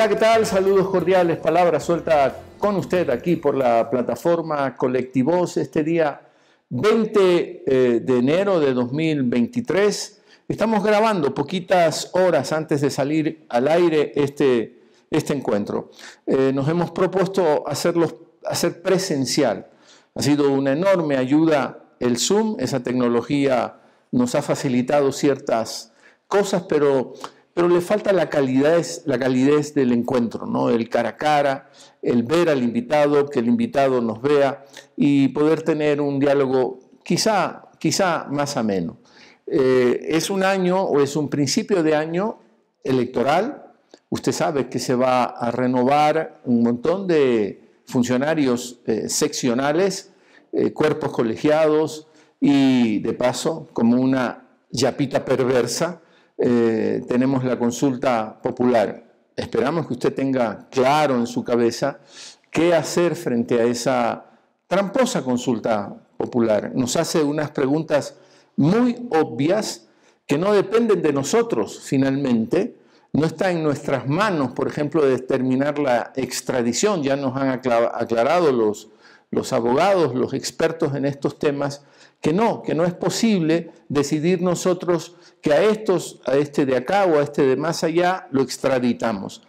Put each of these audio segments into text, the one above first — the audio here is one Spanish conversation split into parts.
Hola, ¿qué tal? Saludos cordiales, palabra suelta con usted aquí por la plataforma Colectivos este día 20 eh, de enero de 2023. Estamos grabando poquitas horas antes de salir al aire este, este encuentro. Eh, nos hemos propuesto hacerlo, hacer presencial. Ha sido una enorme ayuda el Zoom, esa tecnología nos ha facilitado ciertas cosas, pero pero le falta la calidez, la calidez del encuentro, ¿no? el cara a cara, el ver al invitado, que el invitado nos vea y poder tener un diálogo quizá, quizá más ameno. Eh, es un año o es un principio de año electoral. Usted sabe que se va a renovar un montón de funcionarios eh, seccionales, eh, cuerpos colegiados y de paso, como una yapita perversa, eh, tenemos la consulta popular. Esperamos que usted tenga claro en su cabeza qué hacer frente a esa tramposa consulta popular. Nos hace unas preguntas muy obvias que no dependen de nosotros finalmente. No está en nuestras manos, por ejemplo, determinar la extradición. Ya nos han aclarado los, los abogados, los expertos en estos temas, que no, que no es posible decidir nosotros que a estos, a este de acá o a este de más allá, lo extraditamos.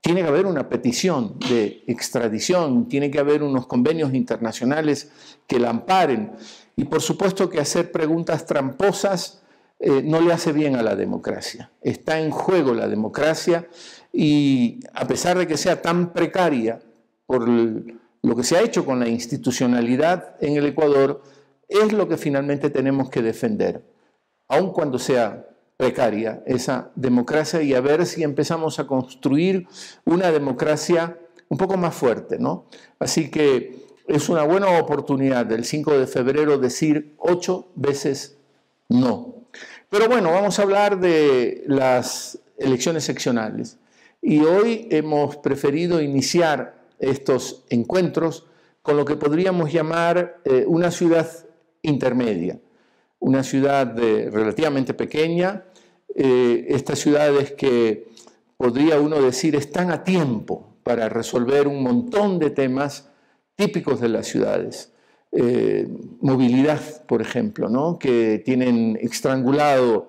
Tiene que haber una petición de extradición, tiene que haber unos convenios internacionales que la amparen. Y por supuesto que hacer preguntas tramposas eh, no le hace bien a la democracia. Está en juego la democracia y a pesar de que sea tan precaria por lo que se ha hecho con la institucionalidad en el Ecuador, es lo que finalmente tenemos que defender, aun cuando sea precaria esa democracia y a ver si empezamos a construir una democracia un poco más fuerte, ¿no? Así que es una buena oportunidad del 5 de febrero decir ocho veces no. Pero bueno, vamos a hablar de las elecciones seccionales. Y hoy hemos preferido iniciar estos encuentros con lo que podríamos llamar eh, una ciudad intermedia, una ciudad relativamente pequeña, eh, estas ciudades que podría uno decir están a tiempo para resolver un montón de temas típicos de las ciudades. Eh, movilidad, por ejemplo, ¿no? que tienen estrangulado,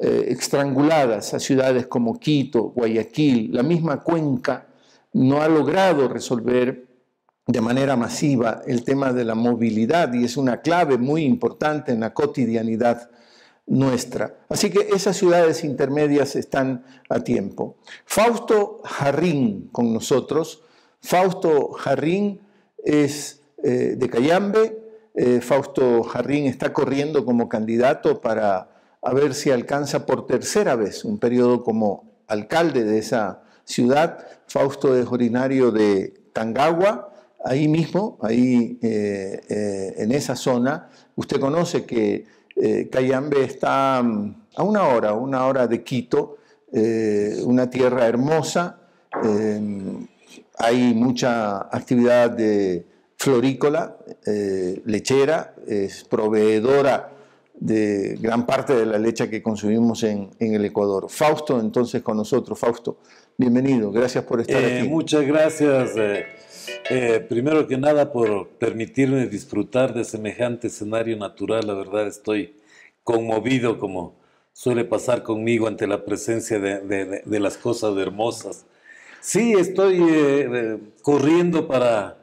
eh, estranguladas a ciudades como Quito, Guayaquil, la misma cuenca no ha logrado resolver de manera masiva el tema de la movilidad y es una clave muy importante en la cotidianidad nuestra. Así que esas ciudades intermedias están a tiempo. Fausto Jarrín con nosotros. Fausto Jarrín es eh, de Cayambe. Eh, Fausto Jarrín está corriendo como candidato para a ver si alcanza por tercera vez un periodo como alcalde de esa ciudad. Fausto es originario de Tangagua ahí mismo, ahí eh, eh, en esa zona, usted conoce que eh, Cayambe está mm, a una hora, una hora de Quito, una tierra hermosa, hay mucha actividad de florícola, lechera, es proveedora de gran parte de la leche que consumimos en, en, el Ecuador. Fausto, entonces con nosotros. Fausto, bienvenido, gracias por estar aquí. Muchas gracias. Eh, primero que nada, por permitirme disfrutar de semejante escenario natural, la verdad estoy conmovido como suele pasar conmigo ante la presencia de, las cosas hermosas. Sí, estoy eh, corriendo para,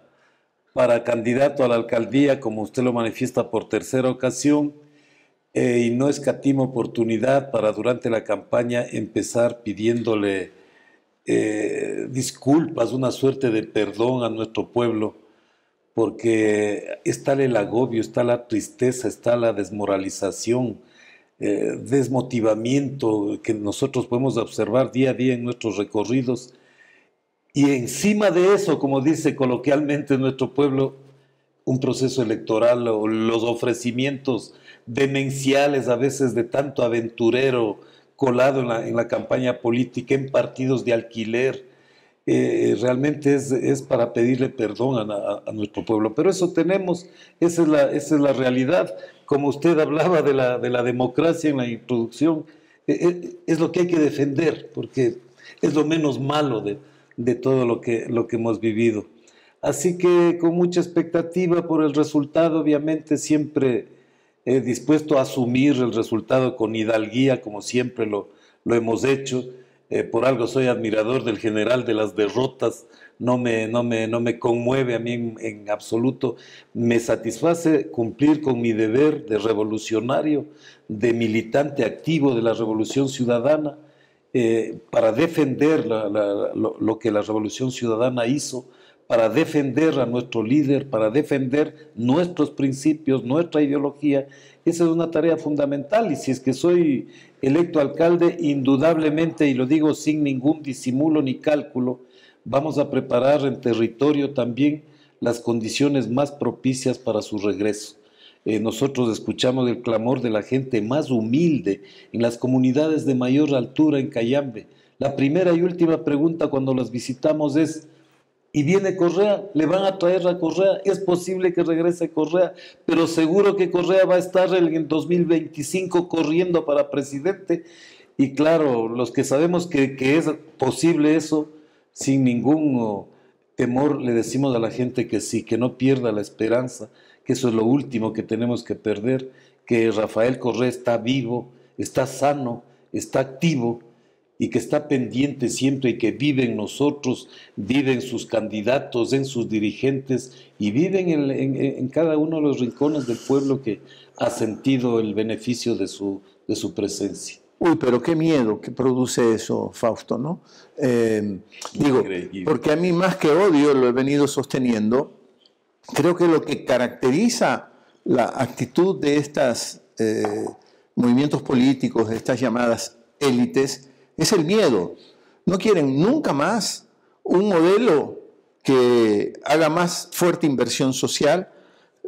para candidato a la alcaldía, como usted lo manifiesta por tercera ocasión, eh, y no escatimo oportunidad para durante la campaña empezar pidiéndole eh, disculpas, una suerte de perdón a nuestro pueblo, porque está el agobio, está la tristeza, está la desmoralización, eh, desmotivamiento que nosotros podemos observar día a día en nuestros recorridos. Y encima de eso, como dice coloquialmente nuestro pueblo, un proceso electoral o los ofrecimientos demenciales a veces de tanto aventurero, colado en la, campaña política, en partidos de alquiler. Eh, realmente es, para pedirle perdón a, nuestro pueblo. Pero eso tenemos, esa es la, esa es la realidad. Como usted hablaba de la, de la democracia en la introducción, eh, eh, es lo que hay que defender, porque es lo menos malo de, de todo lo que, lo que hemos vivido. Así que con mucha expectativa por el resultado, obviamente siempre he dispuesto a asumir el resultado con hidalguía, como siempre lo, lo hemos hecho. Eh, por algo soy admirador del general de las derrotas, no me, no me, no me conmueve a mí en, absoluto, me satisface cumplir con mi deber de revolucionario, de militante activo de la revolución ciudadana, eh, para defender lo, que la revolución ciudadana hizo, para defender a nuestro líder, para defender nuestros principios, nuestra ideología. Esa es una tarea fundamental y si es que soy electo alcalde, indudablemente, y lo digo sin ningún disimulo ni cálculo, vamos a preparar en territorio también las condiciones más propicias para su regreso. Eh, nosotros escuchamos el clamor de la gente más humilde en las comunidades de mayor altura en Cayambe. La primera y última pregunta cuando las visitamos es, ¿y viene Correa? ¿Le van a traer a Correa? Es posible que regrese Correa, pero seguro que Correa va a estar en 2025 corriendo para presidente. Y claro, los que sabemos que, que es posible eso, sin ningún oh, temor le decimos a la gente que sí, que no pierda la esperanza, que eso es lo último que tenemos que perder, que Rafael Correa está vivo, está sano, está activo y que está pendiente siempre y que vive en nosotros, vive en sus candidatos, en sus dirigentes y vive en, en, cada uno de los rincones del pueblo que ha sentido el beneficio de su, de su presencia. Uy, pero qué miedo que produce eso, Fausto, ¿no? Eh, digo, porque a mí más que odio, lo he venido sosteniendo, creo que lo que caracteriza la actitud de estos eh, movimientos políticos, de estas llamadas élites, es el miedo. No quieren nunca más un modelo que haga más fuerte inversión social.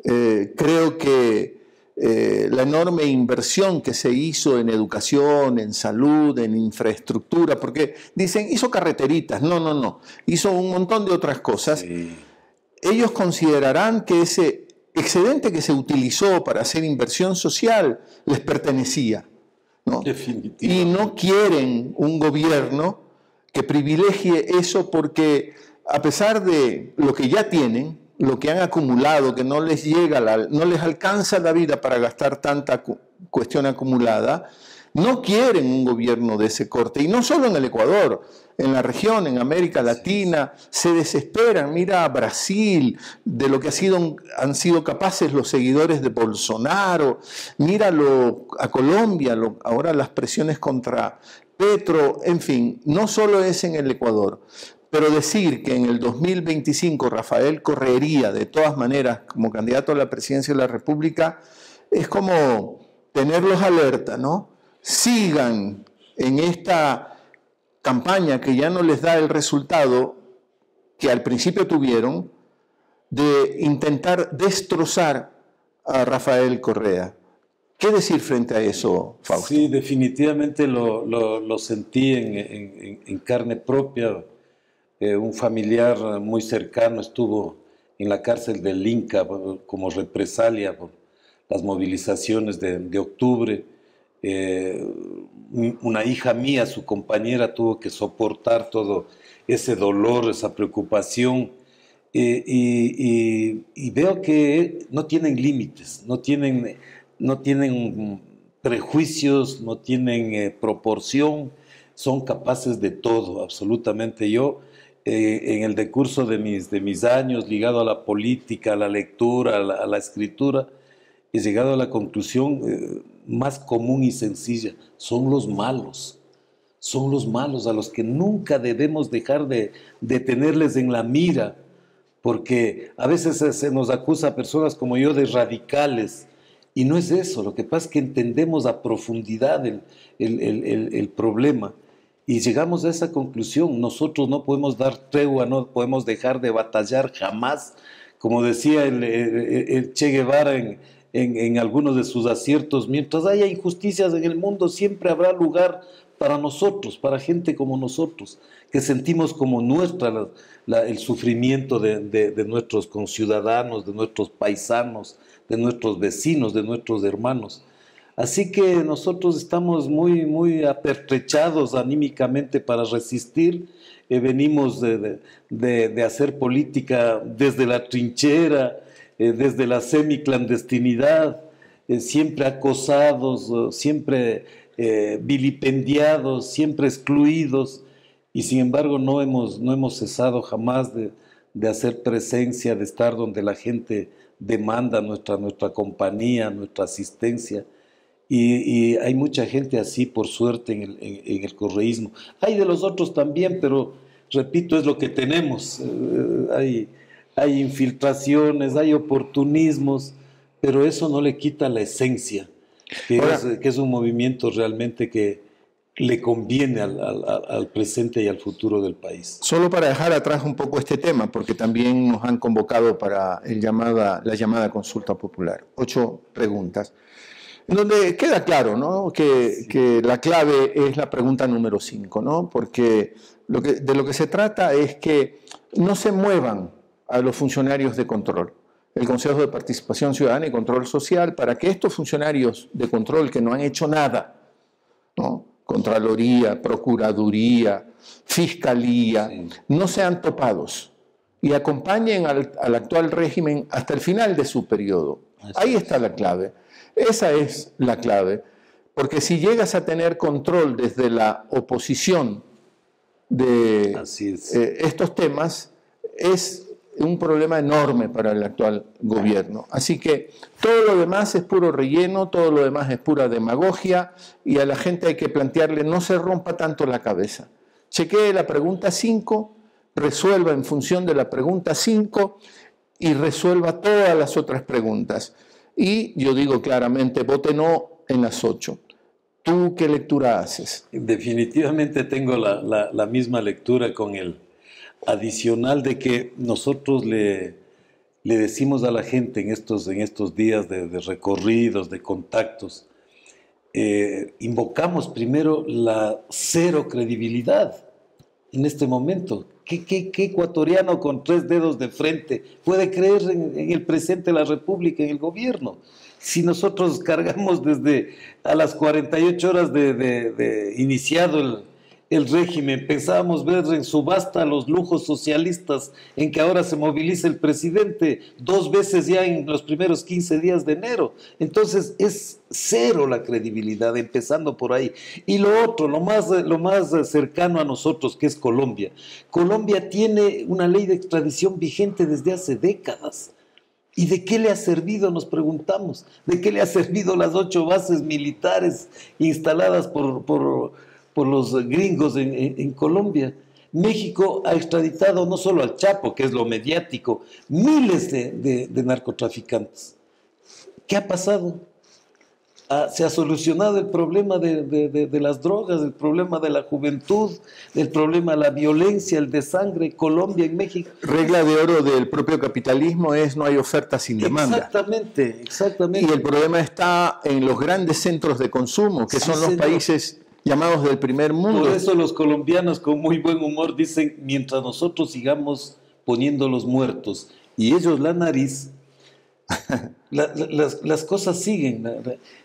Eh, creo que eh, la enorme inversión que se hizo en educación, en salud, en infraestructura, porque dicen, hizo carreteritas, no, no, no, hizo un montón de otras cosas. Ellos considerarán que ese excedente que se utilizó para hacer inversión social les pertenecía. Y no quieren un gobierno que privilegie eso porque a pesar de lo que ya tienen, lo que han acumulado, que no les llega, no les alcanza la vida para gastar tanta cuestión acumulada, no quieren un gobierno de ese corte. Y no solo en el Ecuador, en la región, en América Latina, se desesperan. Mira a Brasil, de lo que ha sido, han sido capaces los seguidores de Bolsonaro. Míralo a Colombia, ahora las presiones contra Petro. En fin, no solo es en el Ecuador. Pero decir que en el 2025 Rafael correría de todas maneras como candidato a la presidencia de la República es como tenerlos alerta, ¿no? Sigan en esta campaña que ya no les da el resultado que al principio tuvieron de intentar destrozar a Rafael Correa. ¿Qué decir frente a eso, Fausto? Sí, definitivamente lo, sentí en carne propia un familiar muy cercano estuvo en la cárcel del Inca como represalia por las movilizaciones de, octubre. Eh, una hija mía, su compañera, tuvo que soportar todo ese dolor, esa preocupación. Eh, y, veo que no tienen límites, no tienen, no tienen prejuicios, no tienen eh, proporción, son capaces de todo, absolutamente. Yo en el decurso de mis, de mis años ligado a la política, a la lectura, a la, escritura, he llegado a la conclusión más común y sencilla, son los malos, son los malos a los que nunca debemos dejar de, de tenerles en la mira, porque a veces se nos acusa a personas como yo de radicales, y no es eso, lo que pasa es que entendemos a profundidad el, el, el, el problema. Y llegamos a esa conclusión, nosotros no podemos dar tregua, no podemos dejar de batallar jamás, como decía el, Che Guevara en, en, algunos de sus aciertos, mientras haya injusticias en el mundo siempre habrá lugar para nosotros, para gente como nosotros, que sentimos como nuestra el sufrimiento de, de nuestros conciudadanos, de nuestros paisanos, de nuestros vecinos, de nuestros hermanos. Así que nosotros estamos muy, muy apertrechados anímicamente para resistir. Eh, venimos de, hacer política desde la trinchera, eh, desde la semiclandestinidad, eh, siempre acosados, siempre vilipendiados, siempre excluidos, y sin embargo no hemos, no hemos cesado jamás de, hacer presencia, de estar donde la gente demanda nuestra, nuestra compañía, nuestra asistencia. Y, hay mucha gente así, por suerte, en el, en, el, correísmo. Hay de los otros también, pero repito, es lo que tenemos. Eh, hay, hay infiltraciones, hay oportunismos, pero eso no le quita la esencia, que, es, que es un movimiento realmente que, le conviene al, al, presente y al futuro del país. Solo para dejar atrás un poco este tema, porque también nos han convocado para el llamada, la llamada consulta popular. Ocho preguntas en donde queda claro ¿no? que, que, la clave es la pregunta número 5, ¿no? porque lo que, de lo que se trata es que no se muevan a los funcionarios de control, el Consejo de Participación Ciudadana y Control Social, para que estos funcionarios de control que no han hecho nada, ¿no? Contraloría, Procuraduría, Fiscalía, no sean topados y acompañen al, al, actual régimen hasta el final de su periodo. Ahí está la clave. Esa es la clave, porque si llegas a tener control desde la oposición de eh, estos temas, es un problema enorme para el actual gobierno. Así que todo lo demás es puro relleno, todo lo demás es pura demagogia y a la gente hay que plantearle no se rompa tanto la cabeza. Chequee la pregunta 5, resuelva en función de la pregunta 5 y resuelva todas las otras preguntas. Y yo digo claramente, vote no en las ocho. ¿Tú qué lectura haces? Definitivamente tengo la, misma lectura con el adicional de que nosotros le, le decimos a la gente en estos, en estos días de, recorridos, de contactos, eh, invocamos primero la cero credibilidad en este momento. ¿Qué, ecuatoriano con tres dedos de frente puede creer en, el presente de la República, en el gobierno? Si nosotros cargamos desde a las 48 horas de iniciado el, el régimen, pensábamos ver en subasta los lujos socialistas en que ahora se moviliza el presidente dos veces ya en los primeros 15 días de enero. Entonces es cero la credibilidad, empezando por ahí. Y lo otro, lo más, lo más cercano a nosotros, que es Colombia. Colombia tiene una ley de extradición vigente desde hace décadas. ¿Y de qué le ha servido? Nos preguntamos. ¿De qué le ha servido las ocho bases militares instaladas por, por por los gringos en, Colombia. México ha extraditado no solo al Chapo, que es lo mediático, miles de, narcotraficantes. ¿Qué ha pasado? Ah, se ha solucionado el problema de, las drogas, el problema de la juventud, el problema de la violencia, el de sangre, Colombia y México. Regla de oro del propio capitalismo es no hay oferta sin demanda. Exactamente, exactamente. Y el problema está en los grandes centros de consumo, que son los países llamados del primer mundo. Por eso los colombianos con muy buen humor dicen, mientras nosotros sigamos poniendo los muertos y ellos la nariz, las, cosas siguen.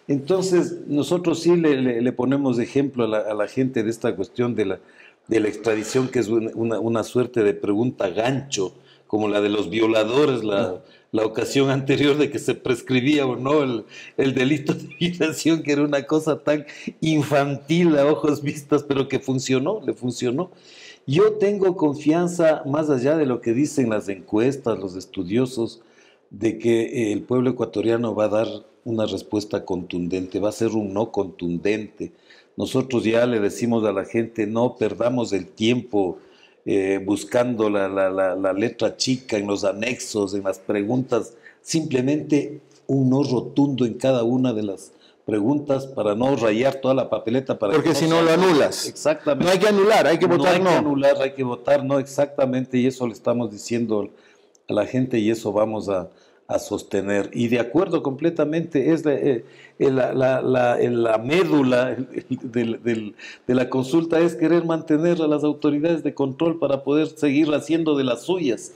Entonces nosotros sí le, ponemos ejemplo a la, gente de esta cuestión de la, de la extradición, que es una, una suerte de pregunta gancho, como la de los violadores, la la ocasión anterior de que se prescribía o no el, delito de violación, que era una cosa tan infantil a ojos vistas, pero que funcionó, le funcionó. Yo tengo confianza, más allá de lo que dicen las encuestas, los estudiosos, de que el pueblo ecuatoriano va a dar una respuesta contundente, va a ser un no contundente. Nosotros ya le decimos a la gente, no perdamos el tiempo eh, buscando la, la, letra chica en los anexos, en las preguntas, simplemente un no rotundo en cada una de las preguntas para no rayar toda la papeleta. Para Porque si no lo anulas. Exactamente. No hay que anular, hay que votar no. Hay que anular, hay que votar no, exactamente, y eso le estamos diciendo a la gente y eso vamos a, sostener. Y de acuerdo completamente, es la, eh, la, médula de, la consulta es querer mantener a las autoridades de control para poder seguir haciendo de las suyas.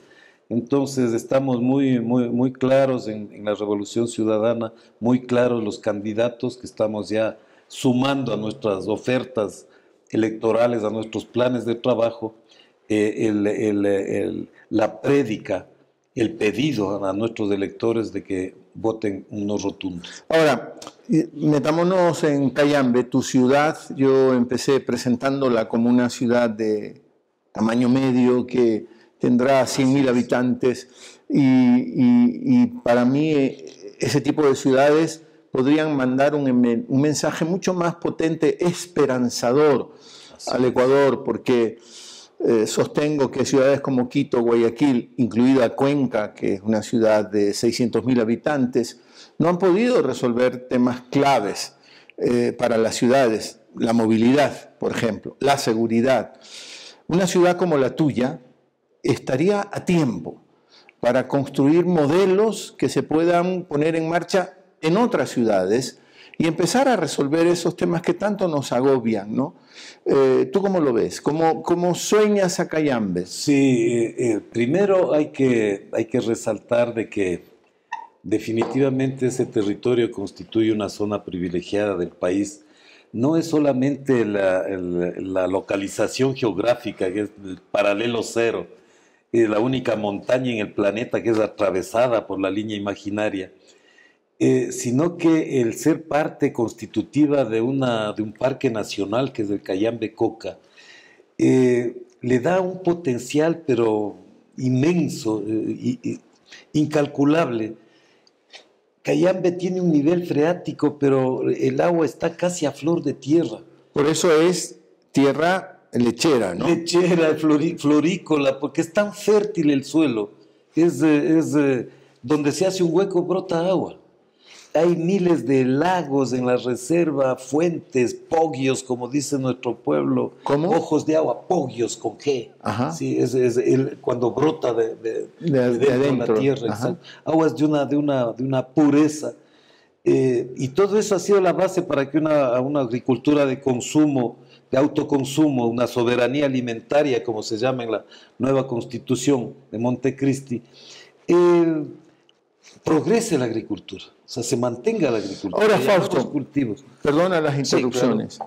Entonces estamos muy, muy, muy claros en, la Revolución Ciudadana, muy claros los candidatos que estamos ya sumando a nuestras ofertas electorales, a nuestros planes de trabajo, eh, la prédica, el pedido a nuestros electores de que voten unos rotundos. Ahora, metámonos en Cayambe, tu ciudad. Yo empecé presentándola como una ciudad de tamaño medio que tendrá 100.000 habitantes y, y, y, para mí ese tipo de ciudades podrían mandar un, un mensaje mucho más potente, esperanzador al Ecuador, porque eh, sostengo que ciudades como Quito, Guayaquil, incluida Cuenca, que es una ciudad de 600.000 habitantes, no han podido resolver temas claves eh, para las ciudades, la movilidad, por ejemplo, la seguridad. Una ciudad como la tuya estaría a tiempo para construir modelos que se puedan poner en marcha en otras ciudades y empezar a resolver esos temas que tanto nos agobian, ¿no? Eh, ¿Tú cómo lo ves? ¿Cómo, sueñas a Cayambe? Sí, eh, eh, primero hay que, hay que resaltar de que definitivamente ese territorio constituye una zona privilegiada del país. No es solamente la, localización geográfica, que es el paralelo cero, es la única montaña en el planeta que es atravesada por la línea imaginaria eh, sino que el ser parte constitutiva de, una, de un parque nacional que es el Cayambe Coca, eh, le da un potencial pero inmenso, eh, incalculable. Cayambe tiene un nivel freático, pero el agua está casi a flor de tierra. Por eso es tierra lechera, ¿no? Lechera, florícola, porque es tan fértil el suelo. Es, es donde se hace un hueco brota agua hay miles de lagos en la reserva, fuentes, pogios, como dice nuestro pueblo. ¿Cómo? Ojos de agua, pogios con G. Ajá. Sí, es, es el, cuando brota de, de, de, de adentro, la tierra. Aguas de una, de una, de una pureza. Eh, y todo eso ha sido la base para que una, una agricultura de consumo, de autoconsumo, una soberanía alimentaria, como se llama en la nueva constitución de Montecristi, eh, progrese la agricultura, o sea, se mantenga la agricultura. Ahora, Fausto, cultivos. perdona las interrupciones.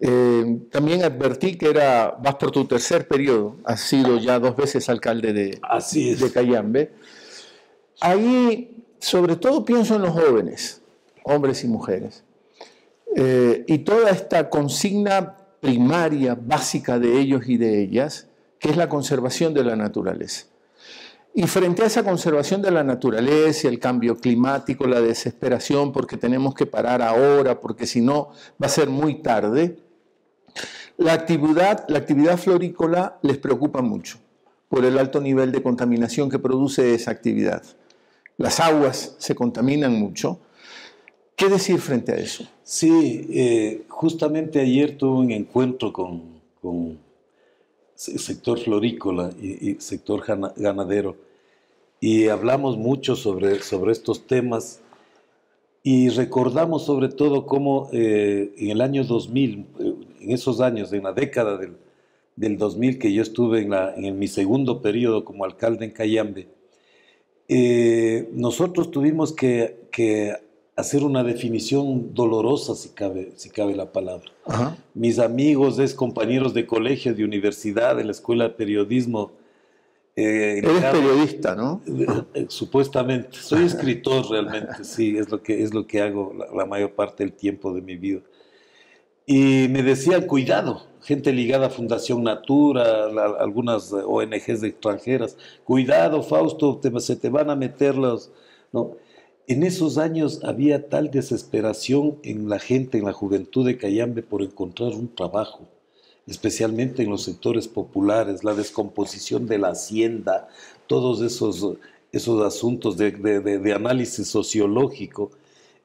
eh, también advertí que era, vas por tu tercer periodo, has sido ya dos veces alcalde de, Así de Cayambe. Ahí, sobre todo, pienso en los jóvenes, hombres y mujeres. Eh, y toda esta consigna primaria, básica de ellos y de ellas, que es la conservación de la naturaleza. Y frente a esa conservación de la naturaleza, el cambio climático, la desesperación porque tenemos que parar ahora, porque si no va a ser muy tarde, la actividad, la actividad florícola les preocupa mucho por el alto nivel de contaminación que produce esa actividad. Las aguas se contaminan mucho. ¿Qué decir frente a eso? Sí, eh, justamente ayer tuve un encuentro con sector florícola y, sector ganadero. Y hablamos mucho sobre, sobre estos temas y recordamos sobre todo cómo eh, en el año 2000, eh, en esos años, en la década del, del 2000 que yo estuve en, la, en, mi segundo periodo como alcalde en Cayambe, eh, nosotros tuvimos que hacer una definición dolorosa, si cabe, si cabe la palabra. Ajá. Mis amigos, es compañeros de colegio, de universidad, de la escuela de periodismo. Eh, Eres periodista, ¿no? Eh, supuestamente. Soy escritor realmente, sí, es lo que, es lo que hago la, la, mayor parte del tiempo de mi vida. Y me decían, cuidado, gente ligada a Fundación Natura, la, algunas ONGs extranjeras, cuidado, Fausto, te, se te van a meter los... ¿no? En esos años había tal desesperación en la gente, en la juventud de Cayambe por encontrar un trabajo, especialmente en los sectores populares, la descomposición de la hacienda, todos esos, esos asuntos de, análisis sociológico,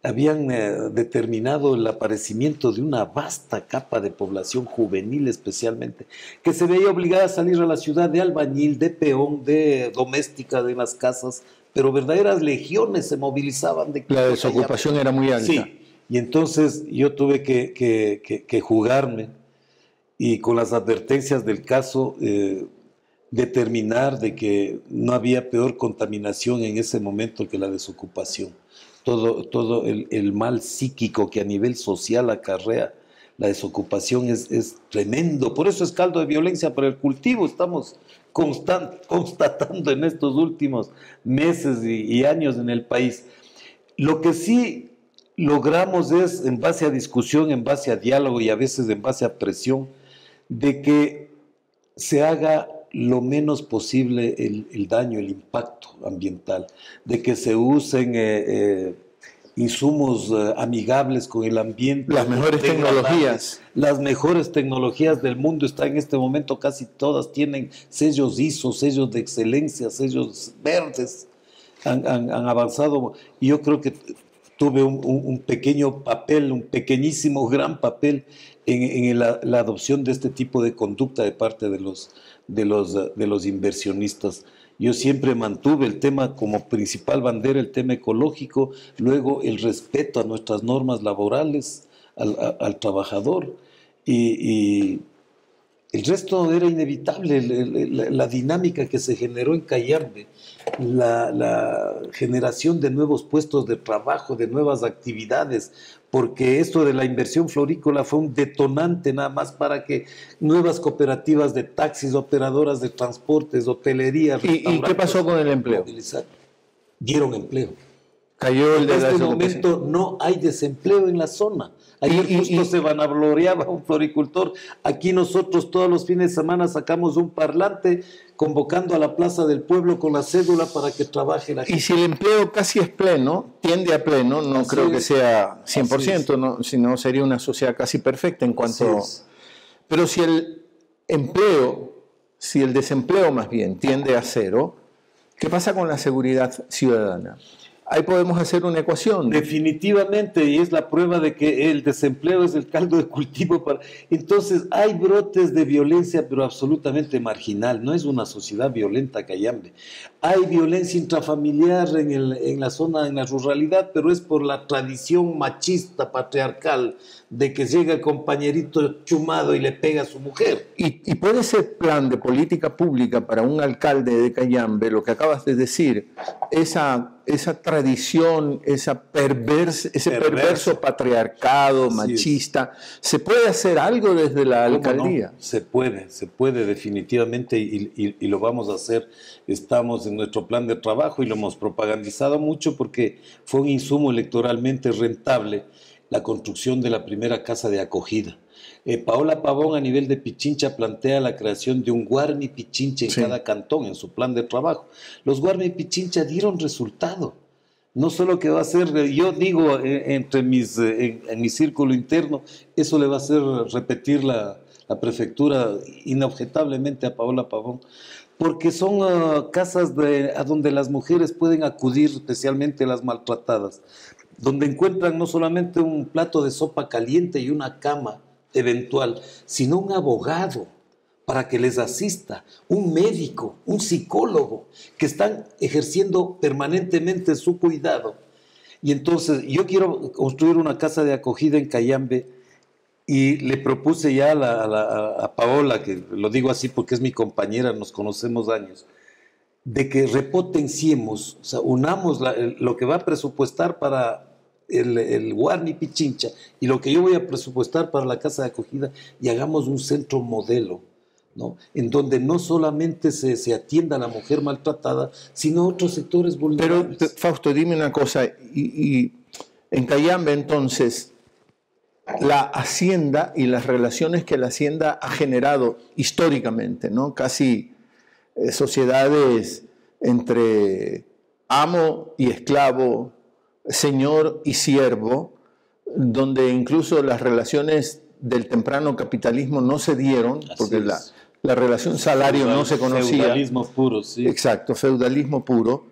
habían eh, determinado el aparecimiento de una vasta capa de población juvenil especialmente, que se veía obligada a salir a la ciudad de albañil, de peón, de doméstica de las casas, pero verdaderas legiones se movilizaban. De la desocupación allá. era muy alta. Sí, y entonces yo tuve que, que, que, que jugarme y con las advertencias del caso, eh, determinar de que no había peor contaminación en ese momento que la desocupación. Todo, todo el, mal psíquico que a nivel social acarrea la desocupación es, tremendo. Por eso es caldo de violencia para el cultivo. Estamos constatando en estos últimos meses y años en el país. Lo que sí logramos es, en base a discusión, en base a diálogo y a veces en base a presión, de que se haga lo menos posible el, daño, el impacto ambiental, de que se usen eh, eh, insumos eh, amigables con el ambiente. Las mejores tecnologías. Las mejores tecnologías del mundo están en este momento, casi todas tienen sellos ISO, sellos de excelencia, sellos verdes, han, avanzado. Y yo creo que tuve un, pequeño papel, un pequeñísimo, gran papel en, la, adopción de este tipo de conducta de parte de los, de los, de los inversionistas. Yo siempre mantuve el tema como principal bandera, el tema ecológico, luego el respeto a nuestras normas laborales, al, trabajador. y el resto era inevitable, la, dinámica que se generó en Cayambe, la, generación de nuevos puestos de trabajo, de nuevas actividades, porque esto de la inversión florícola fue un detonante nada más para que nuevas cooperativas de taxis, operadoras de transportes, hotelería. ¿Y, ¿y qué pasó con el empleo? Dieron empleo. Cayó el de En este momento no hay desempleo en la zona. Ayer justo se vanagloriaba un floricultor. Aquí nosotros todos los fines de semana sacamos un parlante convocando a la Plaza del Pueblo con la cédula para que trabaje la gente. Y si el empleo casi es pleno, tiende a pleno, no creo que sea 100%, no, sino sería una sociedad casi perfecta en cuanto... Pero si el empleo, si el desempleo más bien tiende a cero, ¿qué pasa con la seguridad ciudadana? Ahí podemos hacer una ecuación. Definitivamente, y es la prueba de que el desempleo es el caldo de cultivo para... Entonces, hay brotes de violencia, pero absolutamente marginal. No es una sociedad violenta, Cayambe. Hay violencia intrafamiliar en, el, en la zona, en la ruralidad, pero es por la tradición machista, patriarcal, de que llega el compañerito chumado y le pega a su mujer. Y, y puede ser plan de política pública para un alcalde de Cayambe, lo que acabas de decir, esa esa tradición, esa ese perverso, patriarcado machista, ¿se puede hacer algo desde la alcaldía? Se puede, se puede definitivamente y, lo vamos a hacer. Estamos en nuestro plan de trabajo y lo hemos propagandizado mucho porque fue un insumo electoralmente rentable la construcción de la primera casa de acogida. Eh, Paola Pavón a nivel de Pichincha plantea la creación de un Guarni Pichincha en cada cantón en su plan de trabajo. Los Guarni Pichincha dieron resultado. No solo que va a ser, yo digo eh, entre mis, eh, en, mi círculo interno, eso le va a hacer repetir la, prefectura inobjetablemente a Paola Pavón, porque son ah, casas a donde las mujeres pueden acudir, especialmente las maltratadas, donde encuentran no solamente un plato de sopa caliente y una cama, eventual, sino un abogado para que les asista, un médico, un psicólogo, que están ejerciendo permanentemente su cuidado. Y entonces yo quiero construir una casa de acogida en Cayambe y le propuse ya a, Paola, que lo digo así porque es mi compañera, nos conocemos años, de que repotenciemos, o sea, unamos lo que va a presupuestar para el, el Guarni Pichincha y lo que yo voy a presupuestar para la casa de acogida y hagamos un centro modelo, ¿no? En donde no solamente se, se atienda a la mujer maltratada, sino a otros sectores vulnerables. Pero, Fausto, dime una cosa, y, en Cayambe entonces, la hacienda y las relaciones que la hacienda ha generado históricamente, ¿no? Casi eh, sociedades entre amo y esclavo, señor y siervo, donde incluso las relaciones del temprano capitalismo no se dieron, porque la, relación salario no se conocía. Feudalismo puro, sí. Exacto, feudalismo puro.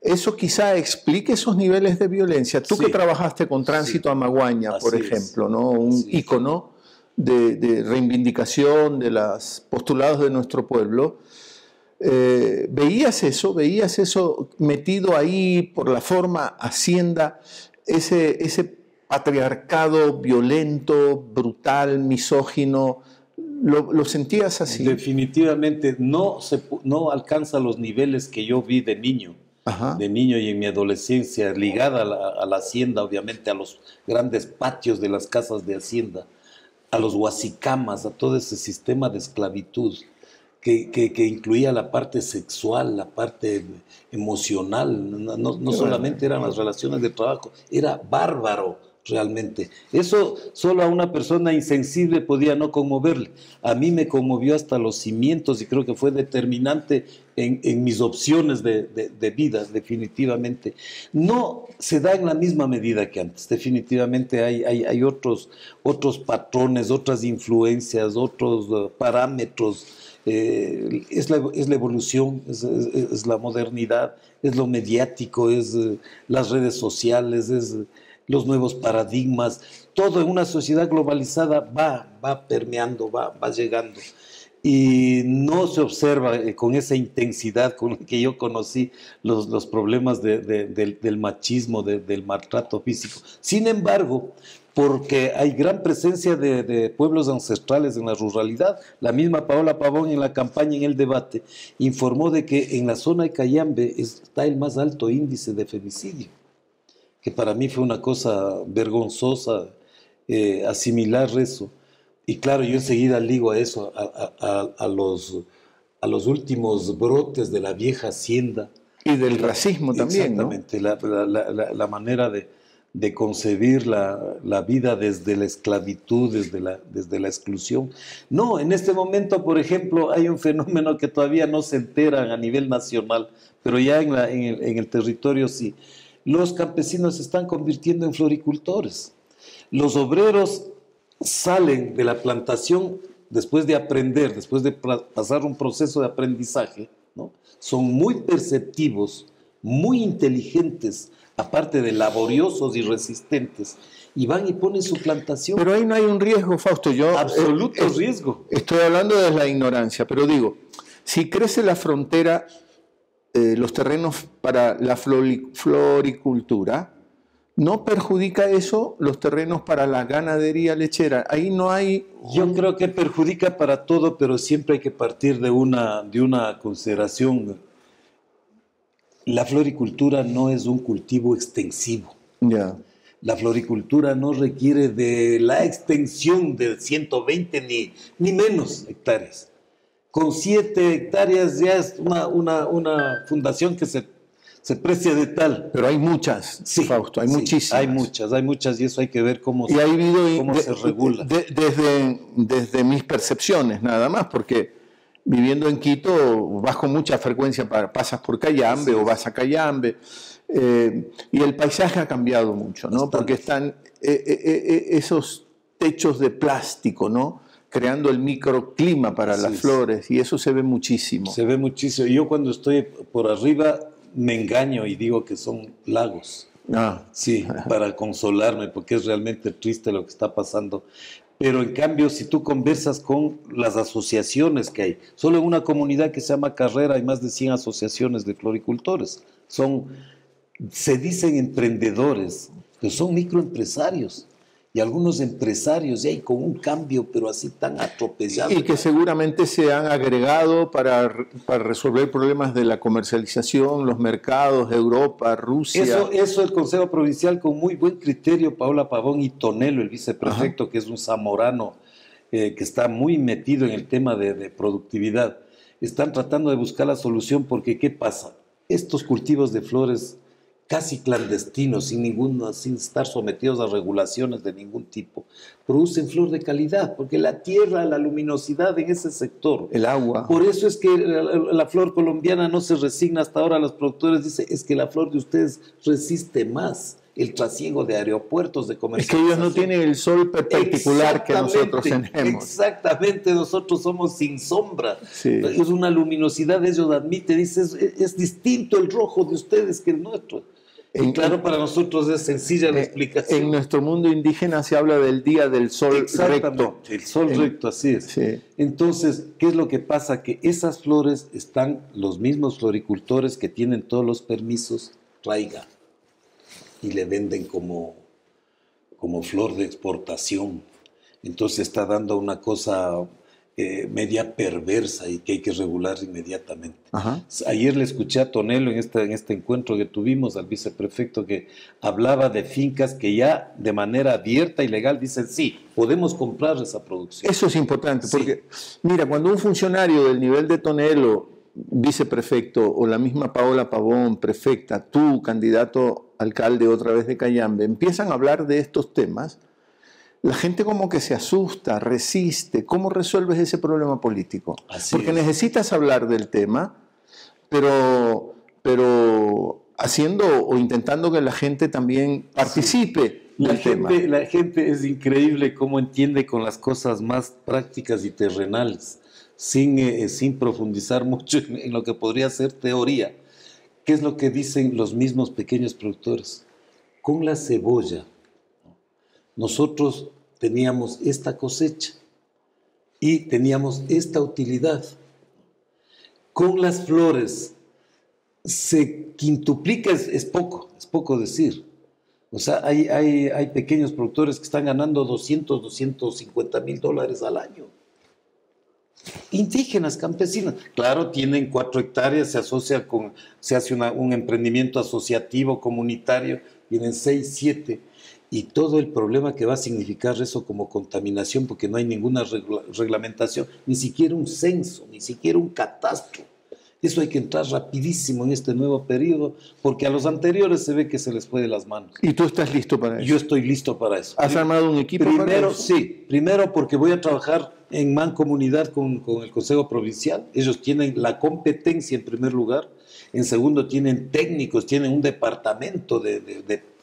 Eso quizá explique esos niveles de violencia. Tú que trabajaste con Tránsito a Maguaña, por ejemplo, ¿no? un ícono de, de reivindicación de los postulados de nuestro pueblo, eh, ¿Veías eso? ¿Veías eso metido ahí por la forma Hacienda? Ese, ese patriarcado violento, brutal, misógino, lo, sentías así. Definitivamente no, se, no alcanza los niveles que yo vi de niño. De niño y en mi adolescencia, ligada a la, hacienda, obviamente, a los grandes patios de las casas de hacienda, a los huasicamas, a todo ese sistema de esclavitud que, que, incluía la parte sexual, la parte emocional, no, no solamente eran las relaciones de trabajo, era bárbaro realmente. Eso solo a una persona insensible podía no conmoverle. A mí me conmovió hasta los cimientos y creo que fue determinante en, mis opciones de, vida, definitivamente. No se da en la misma medida que antes, definitivamente hay, hay, otros, otros patrones, otras influencias, otros uh, parámetros. Eh, es, la, es, la, evolución, es, la modernidad, es lo mediático, es uh, las redes sociales, es los nuevos paradigmas, todo en una sociedad globalizada va, va permeando, va, va llegando. Y no se observa eh, con esa intensidad con la que yo conocí los, los problemas del, machismo, del maltrato físico. Sin embargo, porque hay gran presencia de, pueblos ancestrales en la ruralidad. La misma Paola Pavón en la campaña, en el debate, informó de que en la zona de Cayambe está el más alto índice de femicidio que para mí fue una cosa vergonzosa eh, asimilar eso. Y claro, yo enseguida ligo a eso, a, los, a los últimos brotes de la vieja hacienda. Y del racismo también. Exactamente, la, la, manera de, de concebir la, vida desde la esclavitud, desde la, desde la exclusión. No, en este momento, por ejemplo, hay un fenómeno que todavía no se entera a nivel nacional, pero ya en, en el, en el territorio sí los campesinos se están convirtiendo en floricultores. Los obreros salen de la plantación después de aprender, después de pasar un proceso de aprendizaje, ¿no? son muy perceptivos, muy inteligentes, aparte de laboriosos y resistentes, y van y ponen su plantación. Pero ahí no hay un riesgo, Fausto. Yo, eh, Absoluto riesgo. Estoy hablando de la ignorancia, pero digo, si crece la frontera eh, los terrenos para la floricultura, ¿no perjudica eso los terrenos para la ganadería lechera? Ahí no hay... Yo creo que perjudica para todo, pero siempre hay que partir de una, de una consideración. La floricultura no es un cultivo extensivo. Ya. La floricultura no requiere de la extensión de 120 ni, ni menos hectáreas con siete hectáreas ya es una, una, una fundación que se, se, precia de tal. Pero hay muchas, sí, Fausto, hay muchísimas. Hay muchas, hay muchas y eso hay que ver cómo, y se, cómo se regula. desde, desde mis percepciones nada más, porque viviendo en Quito vas con mucha frecuencia, pasas por Cayambe o vas a Cayambe. Eh, y el paisaje ha cambiado mucho, ¿no? Porque están eh, eh, esos techos de plástico, ¿no? Creando el microclima para las flores y eso se ve muchísimo. Se ve muchísimo. Yo cuando estoy por arriba me engaño y digo que son lagos. Ah. Sí, para consolarme porque es realmente triste lo que está pasando. Pero en cambio, si tú conversas con las asociaciones que hay, solo en una comunidad que se llama Carrera hay más de 100 asociaciones de floricultores. Son, se dicen emprendedores, pero son microempresarios y algunos empresarios, y hay con un cambio, pero así tan atropellado. Y que seguramente se han agregado para, para resolver problemas de la comercialización, los mercados, Europa, Rusia. Eso, eso el Consejo Provincial con muy buen criterio, Paola Pavón y Tonelo, el viceprefecto, que es un zamorano eh, que está muy metido en el tema de, de productividad, están tratando de buscar la solución porque ¿qué pasa? Estos cultivos de flores casi clandestinos, sin, ningún, sin estar sometidos a regulaciones de ningún tipo, producen flor de calidad, porque la tierra, la luminosidad en ese sector. El agua. Por eso es que la, flor colombiana no se resigna hasta ahora. Los productores dicen, es que la flor de ustedes resiste más el trasiego de aeropuertos, de comercio. Es que ellos no tienen el sol particular que nosotros tenemos. Exactamente, nosotros somos sin sombra. Es una luminosidad, ellos admiten, dice, es, es distinto el rojo de ustedes que el nuestro. En, claro, para nosotros es sencilla la explicación. En nuestro mundo indígena se habla del día del sol recto. El sol recto, así es. Entonces, ¿qué es lo que pasa? Que esas flores están los mismos floricultores que tienen todos los permisos, traiga. Y le venden como, como flor de exportación. Entonces está dando una cosa eh, media perversa y que hay que regular inmediatamente. Ayer le escuché a Tonelo en este, en este encuentro que tuvimos al viceprefecto que hablaba de fincas que ya de manera abierta y legal dicen, sí, podemos comprar esa producción. Eso es importante, porque mira, cuando un funcionario del nivel de Tonelo, viceprefecto, o la misma Paola Pavón, prefecta, tú, candidato alcalde otra vez de Cayambe, empiezan a hablar de estos temas, la gente como que se asusta, resiste. ¿Cómo resuelves ese problema político? Porque necesitas hablar del tema, pero, pero haciendo o intentando que la gente también participe. La gente, la gente es increíble cómo entiende con las cosas más prácticas y terrenales, sin, eh, sin profundizar mucho en lo que podría ser teoría. ¿Qué es lo que dicen los mismos pequeños productores? Con la cebolla, nosotros teníamos esta cosecha y teníamos esta utilidad. Con las flores se quintuplica, es, poco, es poco decir. O sea, hay, hay, hay, pequeños productores que están ganando 200, 250 mil dólares al año. Indígenas, campesinas. Claro, tienen cuatro hectáreas, se asocia con, se hace un emprendimiento asociativo, comunitario, tienen seis, siete y todo el problema que va a significar eso como contaminación, porque no hay ninguna reglamentación, ni siquiera un censo, ni siquiera un catastro. Eso hay que entrar rapidísimo en este nuevo periodo, porque a los anteriores se ve que se les fue de las manos. ¿Y tú estás listo para eso? Yo estoy listo para eso. ¿Has armado un equipo primero, para eso? Sí, primero porque voy a trabajar en mancomunidad con, con el Consejo Provincial. Ellos tienen la competencia en primer lugar. En segundo, tienen técnicos, tienen un departamento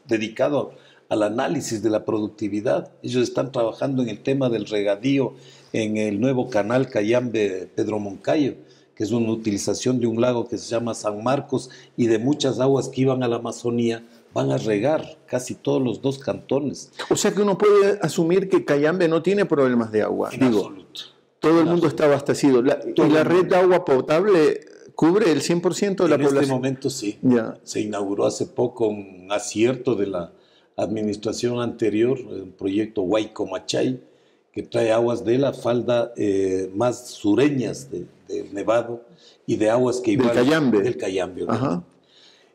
dedicado al análisis de la productividad. Ellos están trabajando en el tema del regadío en el nuevo canal Cayambe Pedro Moncayo, que es una utilización de un lago que se llama San Marcos y de muchas aguas que iban a la Amazonía van a regar casi todos los dos cantones. O sea que uno puede asumir que Cayambe no tiene problemas de agua. En absoluto. Todo el mundo está abastecido. ¿Y la red de agua potable cubre el 100% de la población? En este momento sí. Se inauguró hace poco un acierto de la administración anterior, el proyecto Machay, que trae aguas de la falda eh, más sureñas del de Nevado y de aguas que igual... Del Cayambe. Del Cayambe,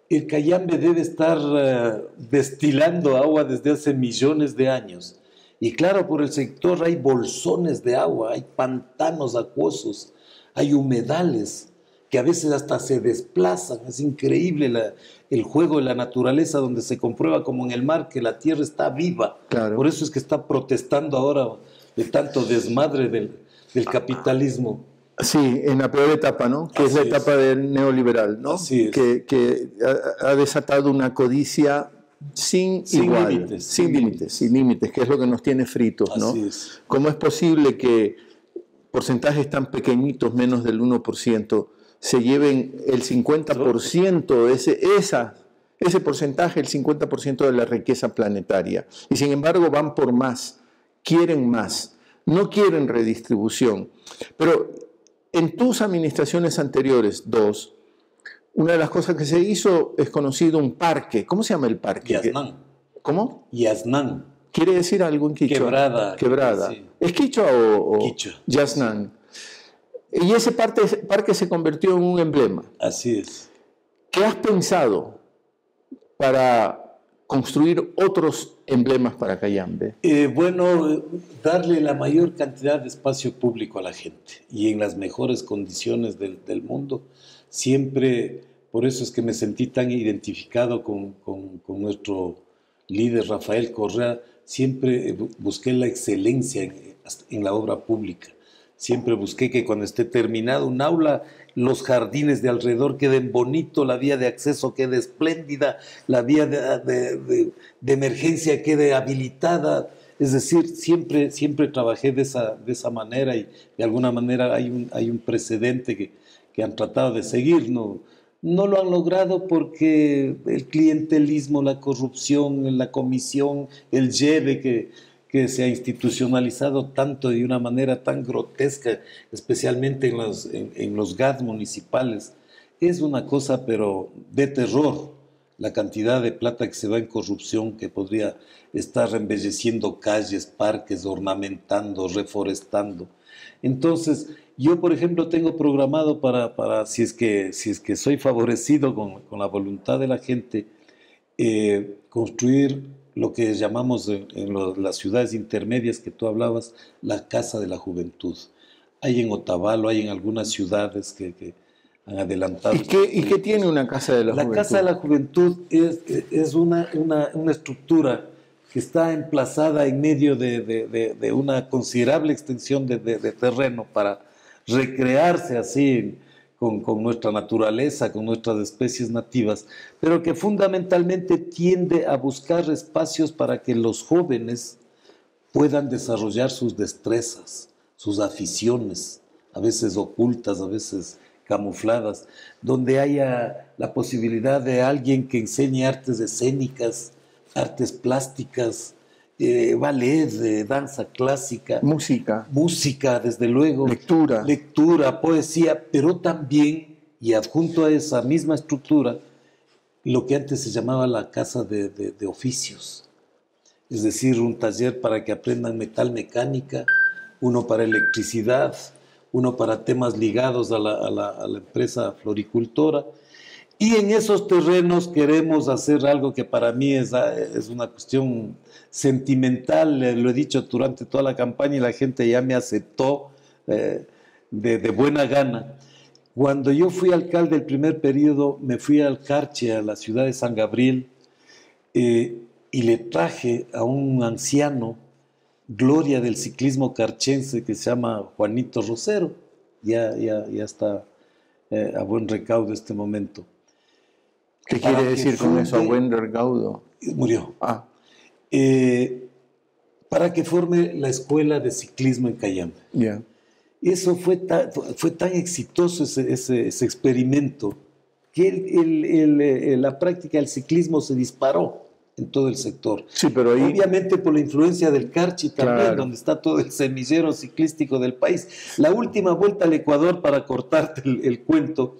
El Cayambe debe estar eh, destilando agua desde hace millones de años. Y claro, por el sector hay bolsones de agua, hay pantanos acuosos, hay humedales que a veces hasta se desplazan. Es increíble el juego de la naturaleza donde se comprueba como en el mar que la tierra está viva. Por eso es que está protestando ahora de tanto desmadre del, capitalismo. Sí, en la peor etapa, ¿no? Que es la etapa del neoliberal, ¿no? Que, ha, desatado una codicia sin, igual, sin límites, sin límites, que es lo que nos tiene fritos, ¿no? ¿Cómo es posible que porcentajes tan pequeñitos, menos del 1%, se lleven el 50%, ese, esa, ese porcentaje, el 50% de la riqueza planetaria. Y sin embargo van por más, quieren más, no quieren redistribución. Pero en tus administraciones anteriores, dos, una de las cosas que se hizo es conocido un parque. ¿Cómo se llama el parque? Yaznan. ¿Cómo? Yaznan. ¿Quiere decir algo en quichua? Quebrada. Quebrada. ¿Es quichua o, o Yaznan? Y ese parque, se convirtió en un emblema. Así es. ¿Qué has pensado para construir otros emblemas para Cayambe? Eh, bueno, darle la mayor cantidad de espacio público a la gente y en las mejores condiciones del, mundo. Siempre, por eso es que me sentí tan identificado con, nuestro líder Rafael Correa, siempre busqué la excelencia en la obra pública Siempre busqué que cuando esté terminado un aula, los jardines de alrededor queden bonitos, la vía de acceso quede espléndida, la vía de, emergencia quede habilitada. Es decir, siempre, siempre trabajé de esa, de esa manera y de alguna manera hay un, hay un precedente que, que han tratado de seguir. No, no lo han logrado porque el clientelismo, la corrupción, la comisión, el lleve que se ha institucionalizado tanto de una manera tan grotesca, especialmente en los, en, los GAD municipales, es una cosa pero de terror la cantidad de plata que se va en corrupción que podría estar embelleciendo calles, parques, ornamentando, reforestando. Entonces, yo, por ejemplo, tengo programado para, para si, es que, si es que soy favorecido con, con la voluntad de la gente, eh, construir lo que llamamos en, las ciudades intermedias que tú hablabas, la Casa de la Juventud. Hay en Otavalo, hay en algunas ciudades que, que han adelantado. ¿Y qué, ¿Y qué, tiene una Casa de la, la Juventud? La Casa de la Juventud es, es una, una, una, estructura que está emplazada en medio de, de, de una considerable extensión de, terreno para recrearse así con, nuestra naturaleza, con nuestras especies nativas, pero que fundamentalmente tiende a buscar espacios para que los jóvenes puedan desarrollar sus destrezas, sus aficiones, a veces ocultas, a veces camufladas, donde haya la posibilidad de alguien que enseñe artes escénicas, artes plásticas, eh, ballet, de danza clásica. Música. Música, desde luego. Lectura. Lectura, poesía, pero también, y adjunto a esa misma estructura, lo que antes se llamaba la casa de, de, oficios. Es decir, un taller para que aprendan metal mecánica, uno para electricidad, uno para temas ligados a la, a la, a la empresa floricultora. Y en esos terrenos queremos hacer algo que para mí es, es una cuestión sentimental, lo he dicho durante toda la campaña y la gente ya me aceptó eh, de, buena gana. Cuando yo fui alcalde del primer periodo, me fui al Carche, a la ciudad de San Gabriel, eh, y le traje a un anciano, gloria del ciclismo carchense, que se llama Juanito Rosero, ya, ya, ya está eh, a buen recaudo este momento. ¿Qué quiere decir con eso, a buen recaudo? Murió. Ah. Eh, para que forme la escuela de ciclismo en Cayambe. Yeah. Eso fue, fue tan exitoso ese, ese, experimento que el, la práctica del ciclismo se disparó en todo el sector. Sí, pero ahí... Obviamente por la influencia del Carchi también, donde está todo el semillero ciclístico del país. La última vuelta al Ecuador, para cortarte el cuento,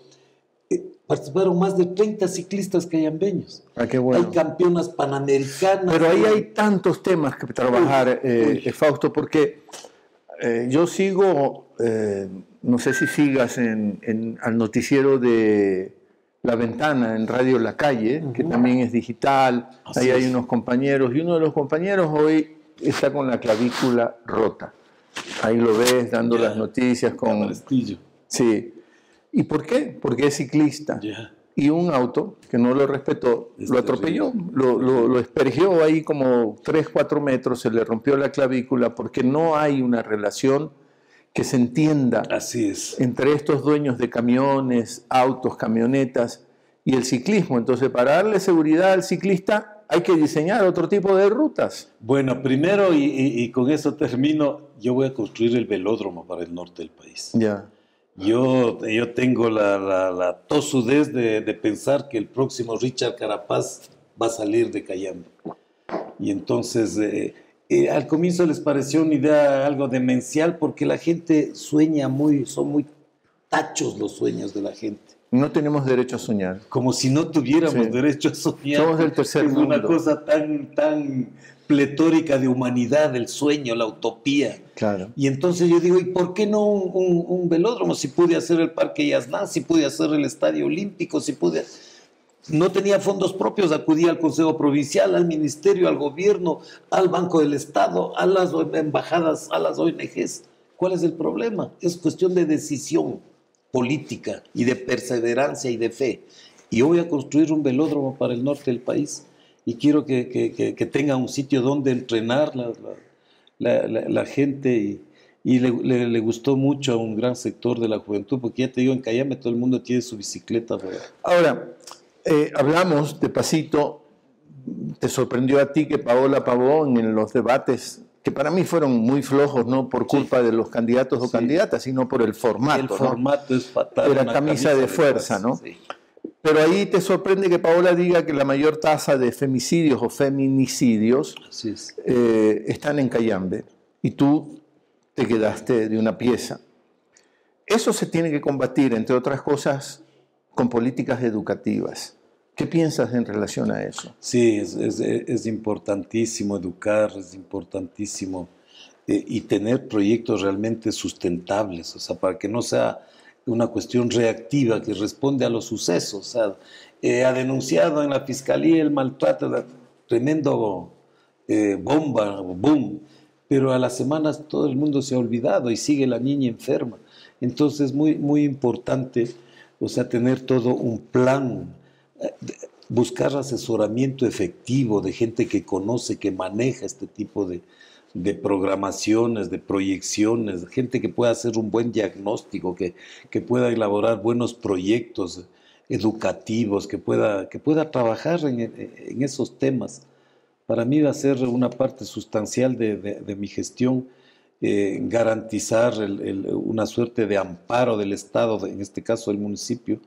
participaron más de 30 ciclistas cayambeños. Ah, qué bueno. Hay campeonas panamericanas. Pero ahí hay tantos temas que trabajar, eh, Fausto, porque eh, yo sigo, eh, no sé si sigas en, al noticiero de La Ventana en Radio La Calle, que también es digital, ahí hay unos compañeros, y uno de los compañeros hoy está con la clavícula rota. Ahí lo ves dando las noticias con... Sí, ¿Y por qué? Porque es ciclista. Y un auto que no lo respetó, lo atropelló, lo, lo, espergió ahí como 3, 4 metros, se le rompió la clavícula porque no hay una relación que se entienda Así es. entre estos dueños de camiones, autos, camionetas y el ciclismo. Entonces, para darle seguridad al ciclista hay que diseñar otro tipo de rutas. Bueno, primero, y, y con eso termino, yo voy a construir el velódromo para el norte del país. Ya. Yo, yo tengo la, la, tosudez de, de, pensar que el próximo Richard Carapaz va a salir de Cayambe. Y entonces, eh, eh, al comienzo les pareció una idea algo demencial porque la gente sueña muy, son muy tachos los sueños de la gente. No tenemos derecho a soñar. Como si no tuviéramos derecho a soñar. Somos del tercer es mundo. una cosa tan, tan pletórica de humanidad, el sueño, la utopía. Claro. Y entonces yo digo, ¿y por qué no un, velódromo? Si pude hacer el Parque Yasná, si pude hacer el Estadio Olímpico, si pude... No tenía fondos propios, acudía al Consejo Provincial, al Ministerio, al Gobierno, al Banco del Estado, a las embajadas, a las ONGs. ¿Cuál es el problema? Es cuestión de decisión política y de perseverancia y de fe. Y yo voy a construir un velódromo para el norte del país y quiero que, que, tenga un sitio donde entrenar la, la, la, gente y, y le, le, gustó mucho a un gran sector de la juventud, porque ya te digo, en Cayame todo el mundo tiene su bicicleta. Ahora, eh, hablamos de pasito, te sorprendió a ti que Paola Pavón en los debates que para mí fueron muy flojos, no por culpa de los candidatos o candidatas, sino por el formato. El formato es fatal. Era camisa, de, fuerza, ¿no? Pero ahí te sorprende que Paola diga que la mayor tasa de femicidios o feminicidios eh, están en Cayambe y tú te quedaste de una pieza. Eso se tiene que combatir, entre otras cosas, con políticas educativas. ¿Qué piensas en relación a eso? Sí, es, importantísimo educar, es importantísimo eh, y tener proyectos realmente sustentables, o sea, para que no sea una cuestión reactiva que responde a los sucesos. O eh, ha denunciado en la fiscalía el maltrato, tremendo eh, bomba, boom, pero a las semanas todo el mundo se ha olvidado y sigue la niña enferma. Entonces, muy, muy importante, o sea, tener todo un plan, eh, buscar asesoramiento efectivo de gente que conoce, que maneja este tipo de, de programaciones, de proyecciones, gente que pueda hacer un buen diagnóstico, que, que pueda elaborar buenos proyectos educativos, que pueda, que pueda trabajar en, en esos temas. Para mí va a ser una parte sustancial de, de, mi gestión eh, garantizar una suerte de amparo del Estado, en este caso del municipio,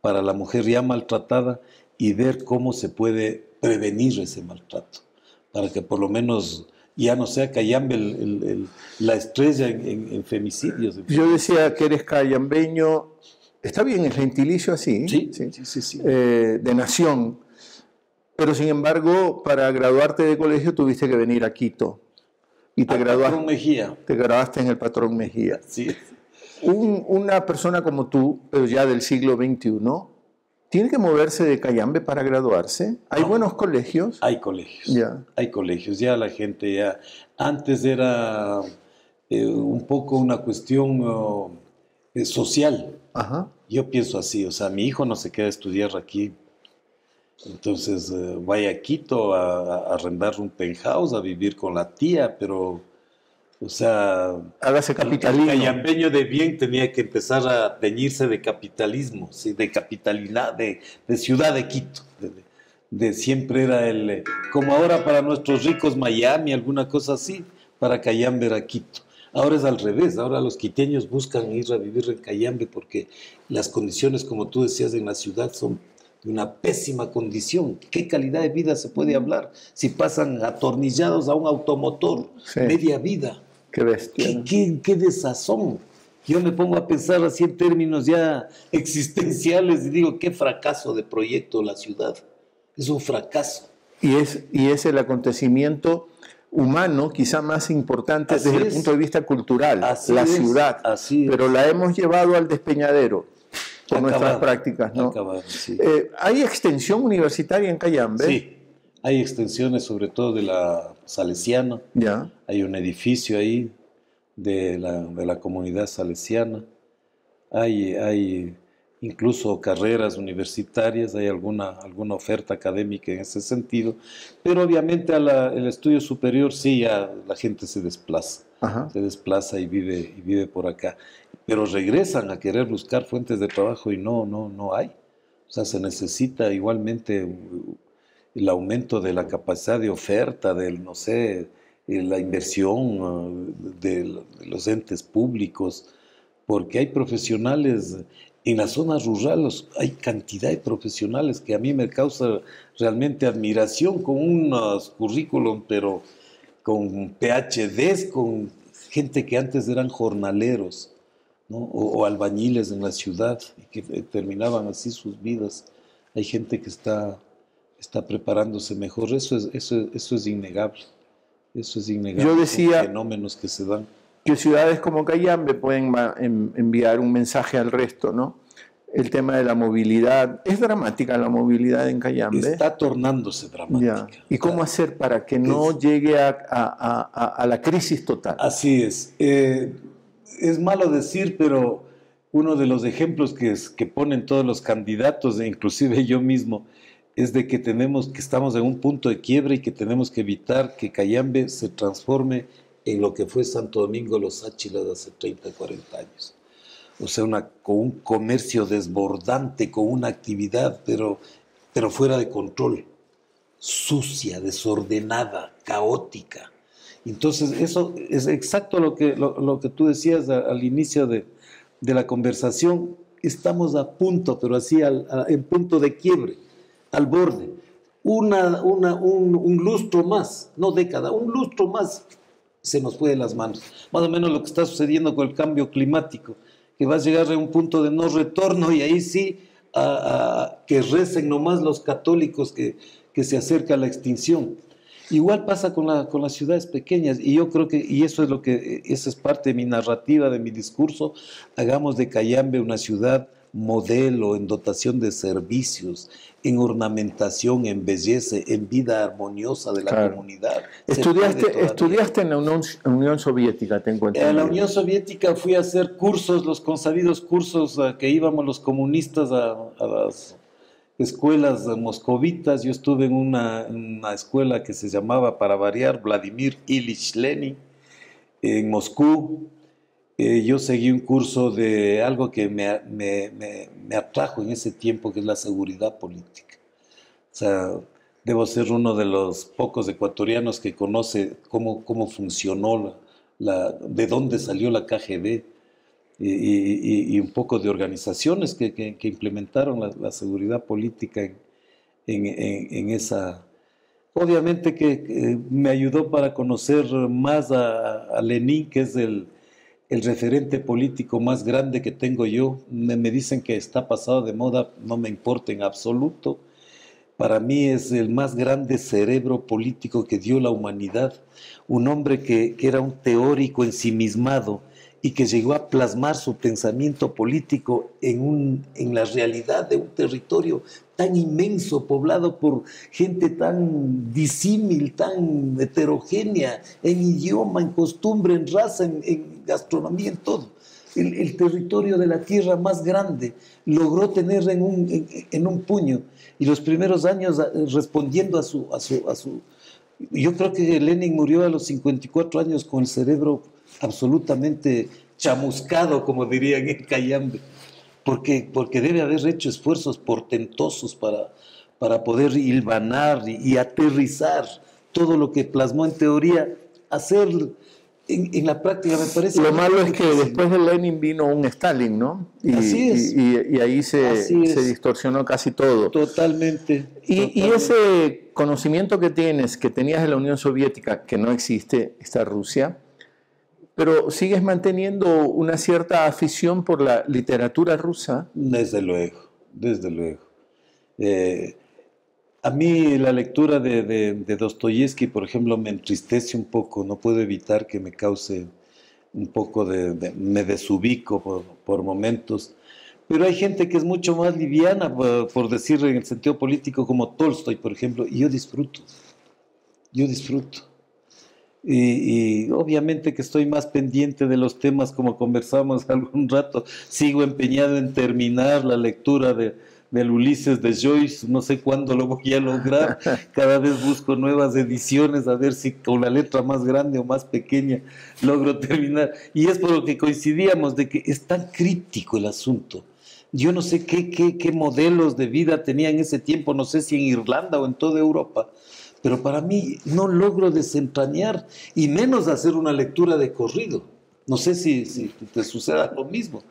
para la mujer ya maltratada y ver cómo se puede prevenir ese maltrato, para que por lo menos ya no sea Cayambe el, la estrella en, femicidios. Yo decía que eres cayambeño, está bien el gentilicio así, sí, sí, sí, sí, eh, de nación, pero sin embargo, para graduarte de colegio tuviste que venir a Quito. Y te, graduaste, Mejía. te graduaste en el Patrón Mejía. Sí. una persona como tú, pero ya del siglo XXI, ¿Tiene que moverse de Cayambe para graduarse? ¿Hay buenos colegios? Hay colegios. Ya. Hay colegios. Ya la gente ya... Antes era eh, un poco una cuestión oh, eh, social. Ajá. Yo pienso así, o sea, mi hijo no se queda a estudiar aquí. Entonces eh, vaya a Quito a, a arrendar un penthouse, a vivir con la tía, pero o sea, hágase capitalismo. El de bien tenía que empezar a teñirse de capitalismo, ¿sí? de capitalidad, de, de ciudad de Quito. De, siempre era el, como ahora para nuestros ricos Miami, alguna cosa así, para Cayambe era Quito. Ahora es al revés, ahora los quiteños buscan ir a vivir en Cayambe porque las condiciones, como tú decías, en la ciudad son de una pésima condición. ¿Qué calidad de vida se puede hablar si pasan atornillados a un automotor media vida? Qué bestia. Qué, desazón. Yo me pongo a pensar así en términos ya existenciales y digo, qué fracaso de proyecto la ciudad. Es un fracaso. Y es, y es el acontecimiento humano quizá más importante desde el punto de vista cultural, la ciudad. Así Pero la hemos llevado al despeñadero con nuestras prácticas. ¿no? Eh, ¿Hay extensión universitaria en Cayambe? Sí, hay extensiones sobre todo de la Salesiana. Ya. Hay un edificio ahí de la, de la comunidad salesiana. Hay, hay incluso carreras universitarias, hay alguna, alguna oferta académica en ese sentido, pero obviamente al estudio superior sí ya la gente se desplaza, se desplaza y vive, y vive por acá, pero regresan a querer buscar fuentes de trabajo y no, no, no hay. O sea, se necesita igualmente el aumento de la capacidad de oferta, del, no sé, eh, la inversión ah, de los entes públicos, porque hay profesionales en las zonas rurales, hay cantidad de profesionales que a mí me causa realmente admiración con unos currículum, pero con PhDs, con gente que antes eran jornaleros o, albañiles en la ciudad y que eh, terminaban así sus vidas. Hay gente que está está preparándose mejor. Eso es, eso, eso es innegable. Eso es innegable. Yo decía fenómenos que se dan. Que ciudades como Cayambe pueden enviar un mensaje al resto, ¿no? El tema de la movilidad. ¿Es dramática la movilidad en Cayambe? Está tornándose dramática. ¿Y cómo hacer para que no llegue a, a, a, la crisis total? Así es. Eh, es malo decir, pero uno de los ejemplos que, que ponen todos los candidatos, e inclusive yo mismo, es de que tenemos que estamos en un punto de quiebre y que tenemos que evitar que Cayambe se transforme en lo que fue Santo Domingo Los Áchilas hace 30, 40 años. O sea, una, con un comercio desbordante, con una actividad, pero, pero fuera de control, sucia, desordenada, caótica. Entonces, eso es exacto lo que, lo, que tú decías al, inicio de, de, la conversación. Estamos a punto, pero así al, en punto de quiebre al borde. Un, lustro más, no década, un lustro más se nos fue de las manos. Más o menos lo que está sucediendo con el cambio climático, que va a llegar a un punto de no retorno y ahí sí a, que recen nomás los católicos que, se acerca a la extinción. Igual pasa con las ciudades pequeñas y yo creo que, y eso es lo que, esa es parte de mi narrativa, de mi discurso, hagamos de Cayambe una ciudad modelo en dotación de servicios, en ornamentación, en belleza, en vida armoniosa de la comunidad. Estudiaste, estudiaste en la Unión, Soviética, te encuentro. En la Unión Soviética fui a hacer cursos, los consabidos cursos a que íbamos los comunistas a, las escuelas moscovitas. Yo estuve en una, escuela que se llamaba, para variar, Vladimir Ilich Lenin, en Moscú. Eh, yo seguí un curso de algo que me, me, atrajo en ese tiempo, que es la seguridad política. O sea, debo ser uno de los pocos ecuatorianos que conoce cómo, cómo funcionó, la, de dónde salió la KGB y, un poco de organizaciones que, que, implementaron la, seguridad política en, en, esa... Obviamente que, me ayudó para conocer más a, a Lenin, que es el el referente político más grande que tengo yo. Me, dicen que está pasado de moda, no me importa en absoluto. Para mí es el más grande cerebro político que dio la humanidad. Un hombre que, que era un teórico ensimismado y que llegó a plasmar su pensamiento político en, un, en la realidad de un territorio tan inmenso, poblado por gente tan disímil, tan heterogénea, en idioma, en costumbre, en raza, en, gastronomía, en todo. El, territorio de la tierra más grande logró tener en un, en, un puño y los primeros años ah, respondiendo a su, a su, a su... Yo creo que Lenin murió a los 54 años con el cerebro absolutamente chamuscado, como dirían en Cayambe, porque, porque debe haber hecho esfuerzos portentosos para, para poder hilvanar y, aterrizar todo lo que plasmó en teoría, hacer en, la práctica, me parece. Lo malo es que después de Lenin vino un Stalin, ¿no? Y, Así es. Y, ahí se, se, distorsionó casi todo. Totalmente. Y, ese conocimiento que tienes, que tenías de la Unión Soviética, que no existe, está Rusia, pero sigues manteniendo una cierta afición por la literatura rusa. Desde luego, desde luego. Eh, a mí la lectura de, de, Dostoyevsky, por ejemplo, me entristece un poco, no puedo evitar que me cause un poco de... me desubico por, momentos. Pero hay gente que es mucho más liviana, por, por decir en el sentido político, como Tolstoy, por ejemplo, y yo disfruto. Yo disfruto. Y, obviamente que estoy más pendiente de los temas como conversamos algún rato. Sigo empeñado en terminar la lectura de, del Ulises de Joyce. No sé cuándo lo voy a lograr. Cada vez busco nuevas ediciones a ver si con la letra más grande o más pequeña logro terminar. Y es por lo que coincidíamos de que es tan crítico el asunto. Yo no sé qué, qué, qué modelos de vida tenía en ese tiempo, no sé si en Irlanda o en toda Europa pero para mí no logro desentrañar y menos hacer una lectura de corrido. No sé si, si te suceda lo mismo,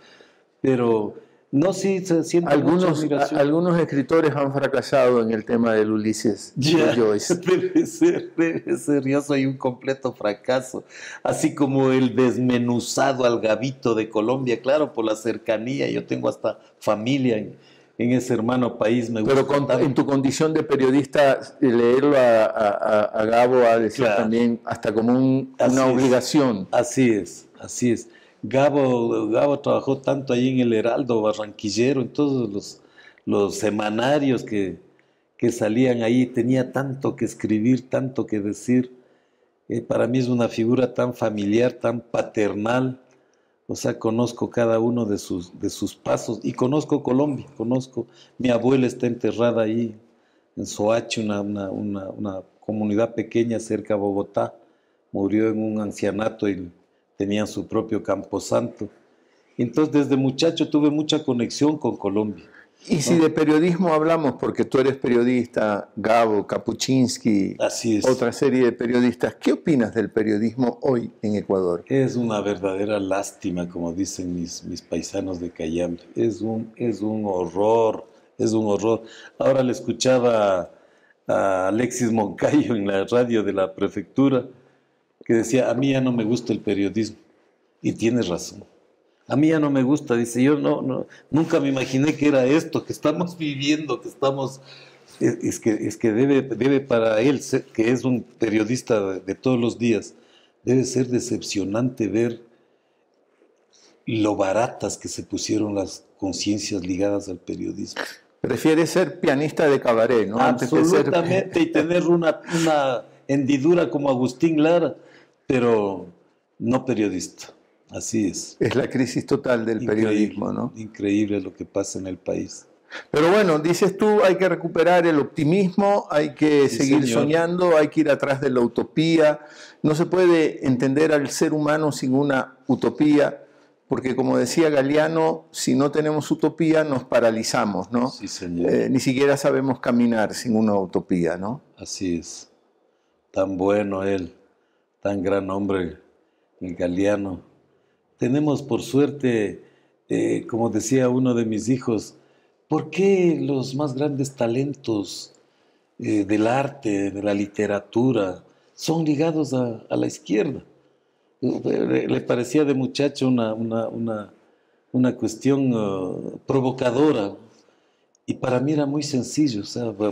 pero no, sí, se siente algunos, algunos escritores han fracasado en el tema del Ulises ya, Joyce. Debe ser, debe ser. Yo soy un completo fracaso. Así como el desmenuzado al gavito de Colombia, claro, por la cercanía. Yo tengo hasta familia en, en ese hermano país. Me Pero en tu condición de periodista, leerlo a, Gabo a decir también hasta como una obligación. Así es, así es. Gabo, Gabo trabajó tanto ahí en el Heraldo Barranquillero, en todos los, los semanarios que, que salían ahí, tenía tanto que escribir, tanto que decir. Eh, para mí es una figura tan familiar, tan paternal, o sea, conozco cada uno de sus, de sus pasos y conozco Colombia, conozco, mi abuela está enterrada ahí en Soachi, una, una, comunidad pequeña cerca de Bogotá, murió en un ancianato y tenía su propio camposanto. Entonces, desde muchacho tuve mucha conexión con Colombia. Y si de periodismo hablamos, porque tú eres periodista, Gabo, Kapuczynski, otra serie de periodistas, ¿qué opinas del periodismo hoy en Ecuador? Es una verdadera lástima, como dicen mis, mis paisanos de Cayambe. Es un, es un horror, es un horror. Ahora le escuchaba a Alexis Moncayo en la radio de la prefectura, que decía, a mí ya no me gusta el periodismo. Y tiene razón. A mí ya no me gusta, dice, yo no, no, nunca me imaginé que era esto, que estamos viviendo, que estamos es, que, es que debe, debe para él, que es un periodista de, todos los días, debe ser decepcionante ver lo baratas que se pusieron las conciencias ligadas al periodismo. Prefiere ser pianista de cabaret, ¿no? Absolutamente, y tener una, una hendidura como Agustín Lara, pero no periodista. Así es. Es la crisis total del periodismo, ¿no? Increíble lo que pasa en el país. Pero bueno, dices tú, hay que recuperar el optimismo, hay que seguir soñando, hay que ir atrás de la utopía. No se puede entender al ser humano sin una utopía, porque como decía Galeano, si no tenemos utopía nos paralizamos, ¿no? Sí, señor. Eh, ni siquiera sabemos caminar sin una utopía, ¿no? Así es. Tan bueno él, tan gran hombre, el Galeano. Tenemos por suerte, eh, como decía uno de mis hijos, ¿Por qué los más grandes talentos eh, del arte, de la literatura, son ligados a, la izquierda? Le, parecía de muchacho una, una, cuestión uh, provocadora y para mí era muy sencillo,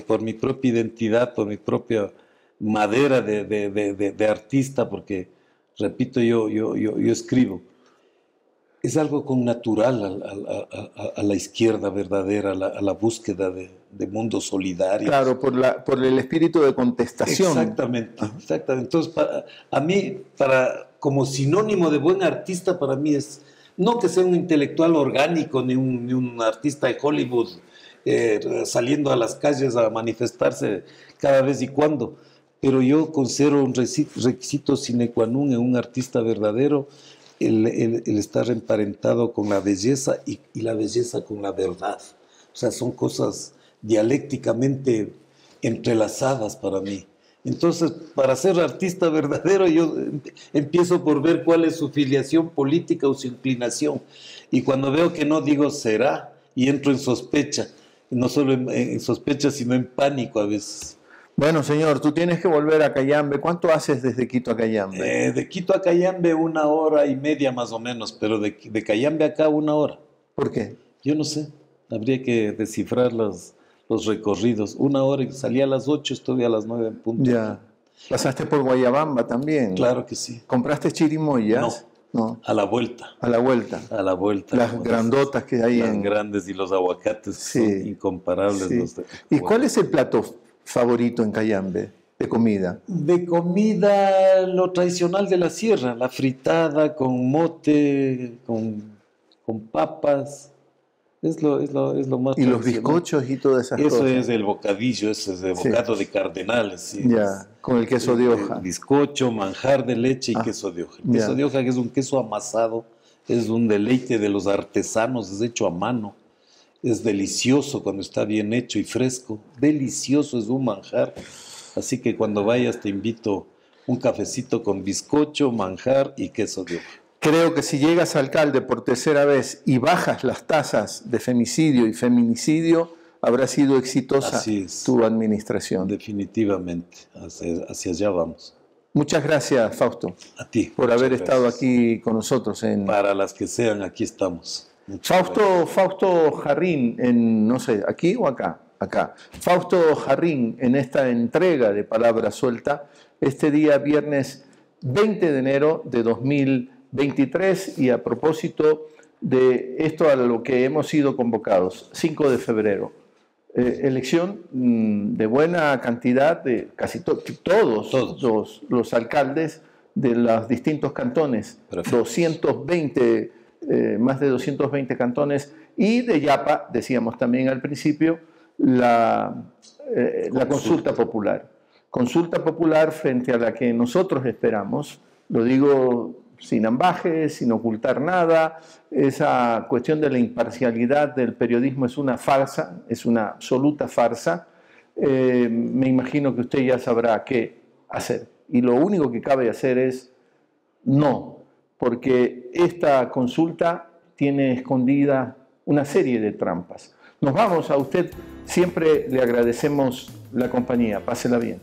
por, mi propia identidad, por mi propia madera de, artista, porque, repito, yo, yo, yo, yo escribo es algo con natural a, la izquierda verdadera, a la, búsqueda de, mundo solidario. Claro, por, la, por el espíritu de contestación. Exactamente, exactamente. Entonces, a mí, para, como sinónimo de buen artista, para mí es no que sea un intelectual orgánico ni un, artista de Hollywood eh, saliendo a las calles a manifestarse cada vez y cuando, pero yo considero un requisito sine qua non en un artista verdadero el, estar emparentado con la belleza y, la belleza con la verdad. O sea, son cosas dialécticamente entrelazadas para mí. Entonces, para ser artista verdadero, yo empiezo por ver cuál es su filiación política o su inclinación. Y cuando veo que no digo será, y entro en sospecha, no solo en sospecha, sino en pánico a veces. Bueno, señor, tú tienes que volver a Cayambe. ¿Cuánto haces desde Quito a Cayambe? Eh, de Quito a Cayambe una hora y media más o menos, pero de, de Cayambe acá una hora. ¿Por qué? Yo no sé. Habría que descifrar los, los recorridos. Una hora, y salí a las ocho, estuve a las nueve en punto. Ya. ¿Pasaste por Guayabamba también? Claro que sí. ¿Compraste chirimoyas? No. No. A la vuelta. A la vuelta. A la vuelta. Las grandotas que hay las grandes y los aguacates son incomparables. Los ¿Y cuál es el plato favorito en Cayambe de comida? De comida, lo tradicional de la sierra, la fritada con mote, con, con papas. Es lo, es lo, es lo más Y los bizcochos y todas esas Eso cosas. es el bocadillo, ese es el bocado de cardenales. Ya, con el queso de hoja. bizcocho, manjar de leche y ah, queso de hoja. El queso de hoja que es un queso amasado, es un deleite de los artesanos, es hecho a mano es delicioso cuando está bien hecho y fresco, delicioso es un manjar. Así que cuando vayas te invito un cafecito con bizcocho, manjar y queso de hoja. Creo que si llegas alcalde por tercera vez y bajas las tasas de femicidio y feminicidio, habrá sido exitosa tu administración. Definitivamente, hacia, allá vamos. Muchas gracias, Fausto. A ti. Por haber estado aquí con nosotros. En... Para las que sean, aquí estamos. Fausto, Fausto Jarrín, en, no sé, aquí o acá, acá. Fausto Jarrín, en esta entrega de Palabra Suelta, este día viernes 20 de enero de 2023 y a propósito de esto a lo que hemos sido convocados, 5 de febrero. Eh, elección mm, de buena cantidad de casi todos, todos. Los, alcaldes de los distintos cantones, 220 eh, más de 220 cantones, y de Yapa, decíamos también al principio, la, eh, la consulta popular. Consulta popular frente a la que nosotros esperamos, lo digo sin ambajes, sin ocultar nada, esa cuestión de la imparcialidad del periodismo es una farsa, es una absoluta farsa. Eh, me imagino que usted ya sabrá qué hacer. Y lo único que cabe hacer es no porque esta consulta tiene escondida una serie de trampas. Nos vamos a usted, siempre le agradecemos la compañía, pásela bien.